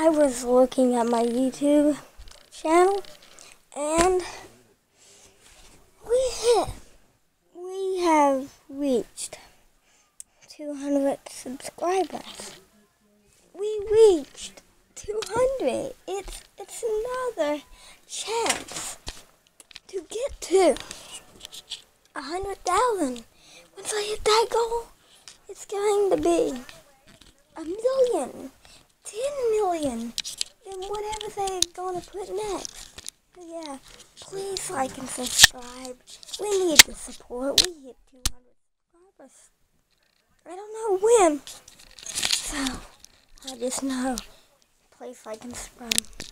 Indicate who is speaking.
Speaker 1: I was looking at my YouTube channel and we hit, we have reached 200 subscribers. We reached 200. It's, it's another chance to get to 100,000. Once I hit that goal, it's going to be a million, ten million, and whatever they're gonna put next. Yeah, please like and subscribe. We need the support. We hit 200 subscribers. I don't know when. So, I just know. Please like and subscribe.